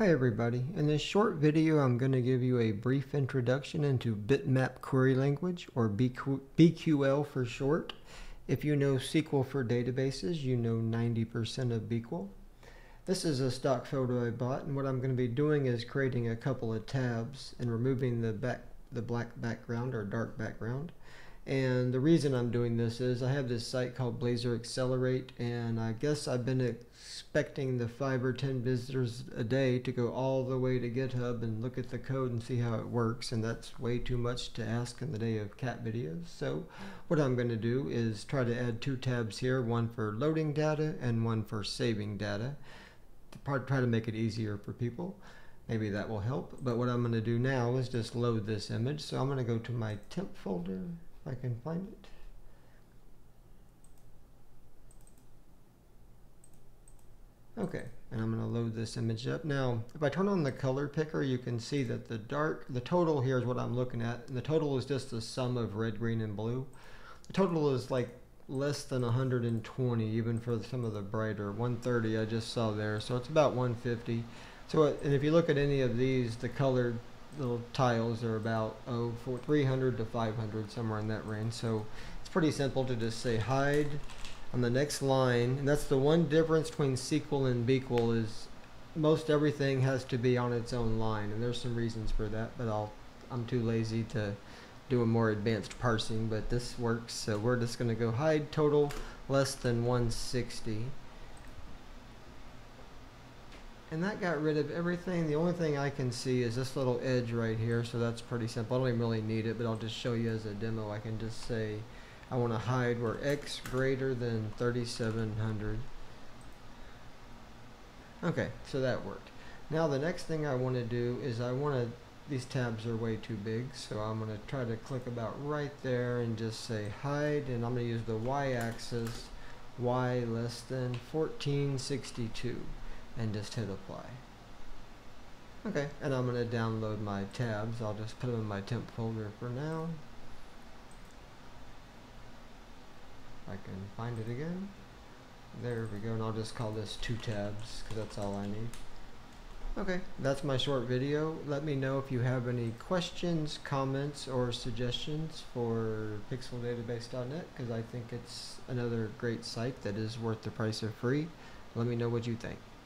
Hi everybody. In this short video I'm going to give you a brief introduction into Bitmap Query Language or BQL for short. If you know SQL for databases you know 90% of BQL. This is a stock photo I bought and what I'm going to be doing is creating a couple of tabs and removing the back the black background or dark background and the reason I'm doing this is I have this site called Blazor Excelerate, and I guess I've been expecting the five or ten visitors a day to go all the way to GitHub and look at the code and see how it works, and that's way too much to ask in the day of cat videos. So what I'm going to do is try to add two tabs here, one for loading data and one for saving data. To try to make it easier for people. Maybe that will help. But what I'm going to do now is just load this image. So I'm going to go to my temp folder I can find it. Okay, and I'm going to load this image up. Now, if I turn on the color picker, you can see that the dark, the total here is what I'm looking at. And the total is just the sum of red, green, and blue. The total is like less than 120, even for some of the brighter. 130 I just saw there, so it's about 150. So, and if you look at any of these, the colored little tiles are about oh, 300 to 500, somewhere in that range. So it's pretty simple to just say hide on the next line. And that's the one difference between SQL and BQL is most everything has to be on its own line. And there's some reasons for that, but I'll, I'm too lazy to do a more advanced parsing, but this works. So we're just going to go hide total less than 160 and that got rid of everything. The only thing I can see is this little edge right here, so that's pretty simple. I don't even really need it, but I'll just show you as a demo. I can just say I want to hide where x greater than 3700. Okay, so that worked. Now the next thing I want to do is I want to, these tabs are way too big, so I'm going to try to click about right there and just say hide, and I'm going to use the y-axis, y less than 1462 and just hit apply. Okay, and I'm going to download my tabs. I'll just put them in my temp folder for now. I can find it again. There we go, and I'll just call this two tabs because that's all I need. Okay, that's my short video. Let me know if you have any questions, comments, or suggestions for pixeldatabase.net because I think it's another great site that is worth the price of free. Let me know what you think.